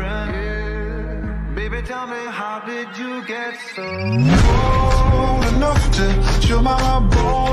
different. Yeah. Baby, tell me, how did you get so cold enough to chill my bones?